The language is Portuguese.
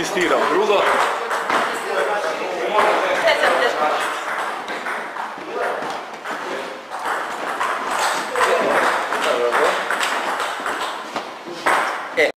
assistiram. Rudo,